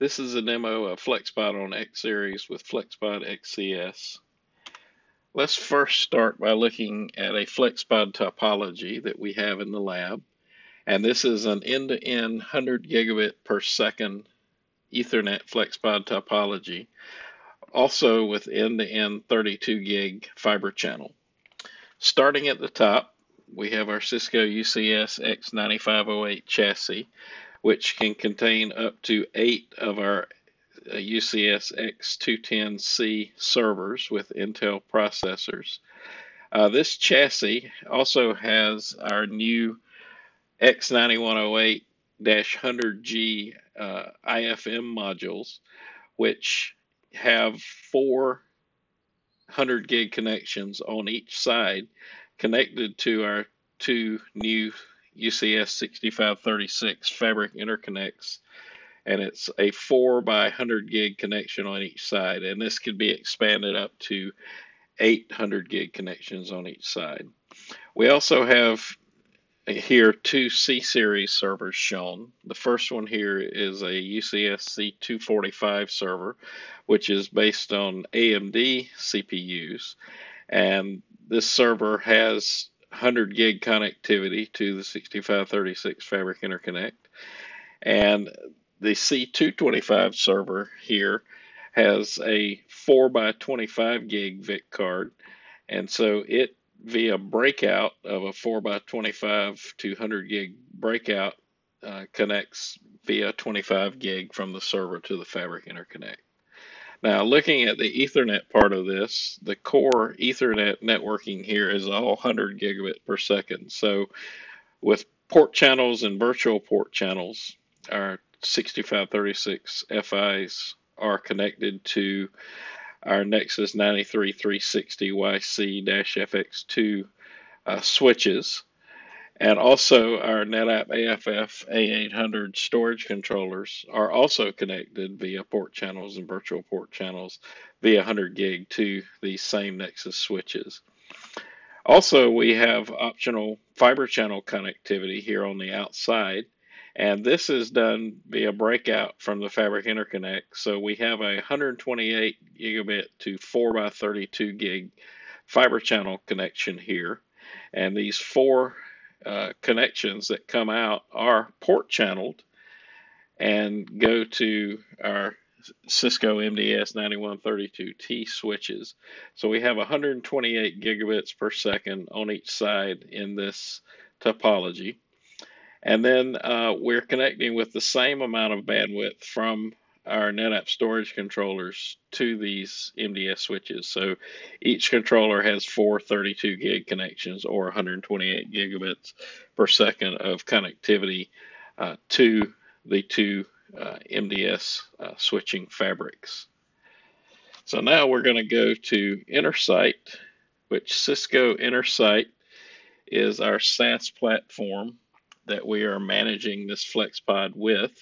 This is a demo of FlexPod on X Series with FlexPod XCS. Let's first start by looking at a FlexPod topology that we have in the lab. And this is an end-to-end -end 100 gigabit per second Ethernet FlexPod topology, also with end-to-end -end 32 gig fiber channel. Starting at the top, we have our Cisco UCS X9508 chassis which can contain up to eight of our UCS uh, X210C servers with Intel processors. Uh, this chassis also has our new X9108 100G uh, IFM modules, which have four 100 gig connections on each side connected to our two new UCS 6536 fabric interconnects and it's a 4 by 100 gig connection on each side and this could be expanded up to 800 gig connections on each side. We also have here two C series servers shown. The first one here is a UCS C245 server which is based on AMD CPUs and this server has 100 gig connectivity to the 6536 Fabric Interconnect. And the C225 server here has a 4 by 25 gig VIC card. And so it, via breakout of a 4 by 25 to 100 gig breakout, uh, connects via 25 gig from the server to the Fabric Interconnect. Now, looking at the Ethernet part of this, the core Ethernet networking here is all 100 gigabit per second. So, with port channels and virtual port channels, our 6536 FIs are connected to our Nexus 93360 YC-FX2 uh, switches. And also our NetApp AFF A800 storage controllers are also connected via port channels and virtual port channels via 100 gig to these same Nexus switches. Also, we have optional fiber channel connectivity here on the outside, and this is done via breakout from the Fabric Interconnect. So we have a 128 gigabit to 4 by 32 gig fiber channel connection here, and these four uh, connections that come out are port channeled and go to our Cisco MDS 9132T switches. So we have 128 gigabits per second on each side in this topology. And then uh, we're connecting with the same amount of bandwidth from our NetApp storage controllers to these MDS switches. So each controller has four 32 gig connections or 128 gigabits per second of connectivity uh, to the two uh, MDS uh, switching fabrics. So now we're going to go to Intersight, which Cisco Intersight is our SaaS platform that we are managing this FlexPod with.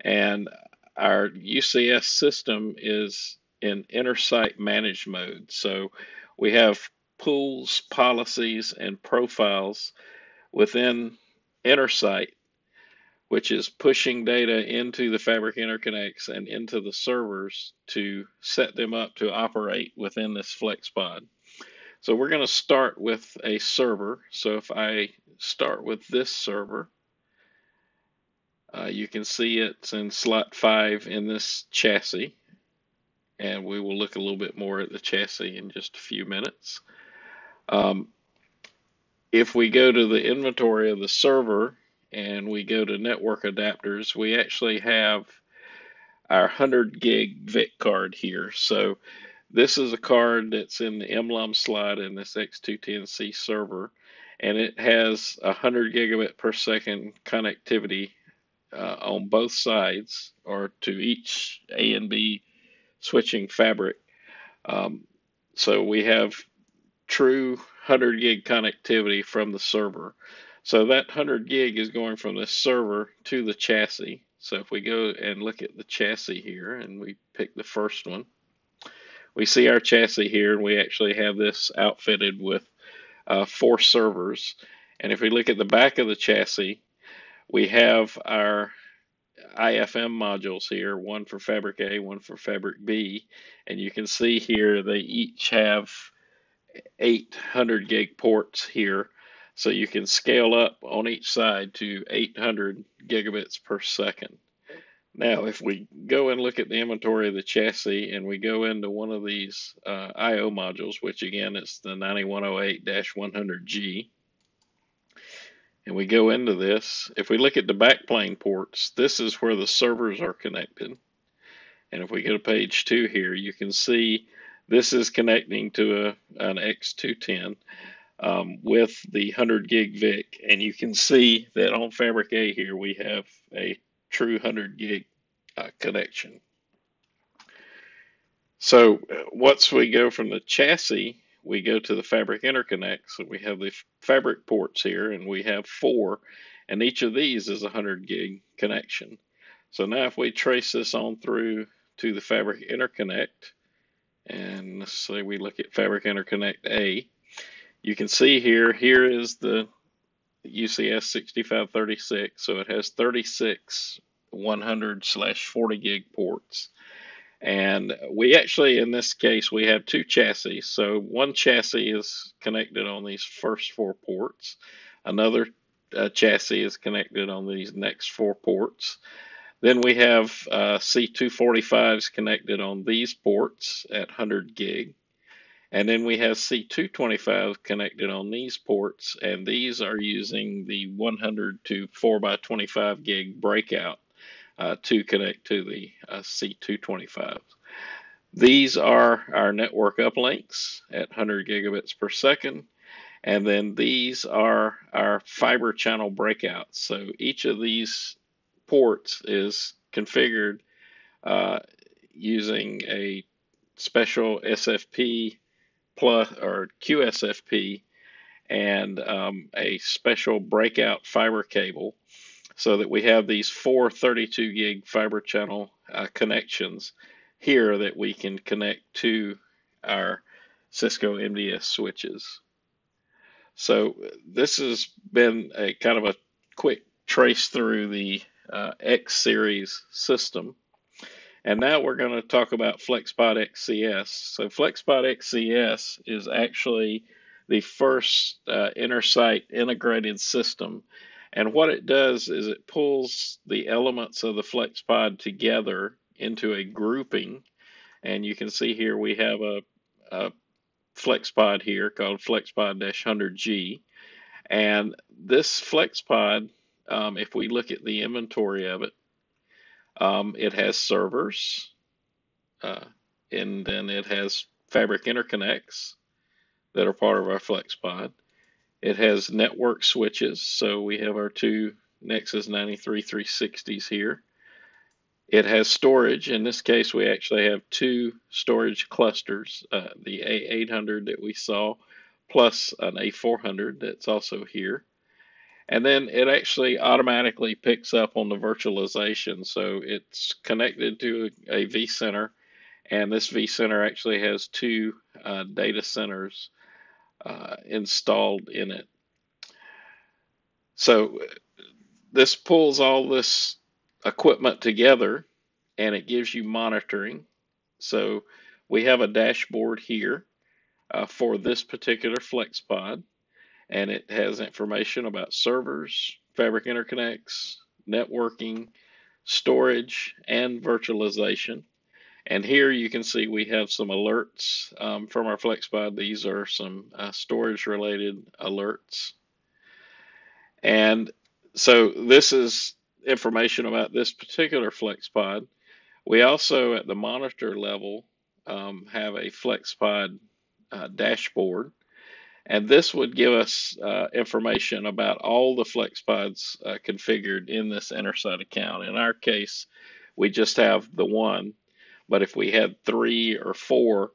And our UCS system is in Intersight manage mode. So we have pools, policies, and profiles within Intersight, which is pushing data into the Fabric interconnects and into the servers to set them up to operate within this FlexPod. So we're going to start with a server. So if I start with this server, uh, you can see it's in slot 5 in this chassis. And we will look a little bit more at the chassis in just a few minutes. Um, if we go to the inventory of the server and we go to network adapters, we actually have our 100 gig VIC card here. So this is a card that's in the mLOM slot in this X210C server, and it has 100 gigabit per second connectivity uh, on both sides or to each A and B switching fabric. Um, so we have true 100 gig connectivity from the server. So that 100 gig is going from the server to the chassis. So if we go and look at the chassis here and we pick the first one, we see our chassis here and we actually have this outfitted with uh, four servers. And if we look at the back of the chassis, we have our IFM modules here, one for Fabric A, one for Fabric B, and you can see here they each have 800 gig ports here, so you can scale up on each side to 800 gigabits per second. Now, if we go and look at the inventory of the chassis and we go into one of these uh, I.O. modules, which again is the 9108-100G, and we go into this, if we look at the backplane ports, this is where the servers are connected. And if we go to page two here, you can see this is connecting to a, an X210 um, with the 100 gig VIC. And you can see that on Fabric A here, we have a true 100 gig uh, connection. So uh, once we go from the chassis, we go to the fabric interconnect. So we have the fabric ports here, and we have four, and each of these is a 100 gig connection. So now if we trace this on through to the fabric interconnect, and let's say we look at fabric interconnect A, you can see here, here is the UCS 6536. So it has 36 100 slash 40 gig ports. And we actually, in this case, we have two chassis. So one chassis is connected on these first four ports. Another uh, chassis is connected on these next four ports. Then we have uh, C245s connected on these ports at 100 gig. And then we have C225 connected on these ports, and these are using the 100 to 4 by 25 gig breakout uh, to connect to the uh, C225. These are our network uplinks at 100 gigabits per second. And then these are our fiber channel breakouts. So each of these ports is configured uh, using a special SFP plus or QSFP and um, a special breakout fiber cable so that we have these four 32 gig fiber channel uh, connections here that we can connect to our Cisco MDS switches. So this has been a kind of a quick trace through the uh, X series system. And now we're going to talk about FlexPod XCS. So FlexPod XCS is actually the first uh, Intersight integrated system and what it does is it pulls the elements of the FlexPod together into a grouping. And you can see here we have a, a FlexPod here called FlexPod-100G. And this FlexPod, um, if we look at the inventory of it, um, it has servers, uh, and then it has fabric interconnects that are part of our FlexPod. It has network switches, so we have our two Nexus 93 360s here. It has storage. In this case, we actually have two storage clusters, uh, the A800 that we saw, plus an A400 that's also here. And then it actually automatically picks up on the virtualization. So it's connected to a vCenter, and this vCenter actually has two uh, data centers uh, installed in it. So this pulls all this equipment together and it gives you monitoring. So we have a dashboard here uh, for this particular FlexPod and it has information about servers, fabric interconnects, networking, storage, and virtualization. And here you can see we have some alerts um, from our FlexPod. These are some uh, storage related alerts. And so this is information about this particular FlexPod. We also at the monitor level um, have a FlexPod uh, dashboard. And this would give us uh, information about all the FlexPods uh, configured in this Intersight account. In our case, we just have the one. But if we had three or four,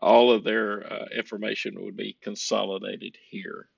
all of their uh, information would be consolidated here.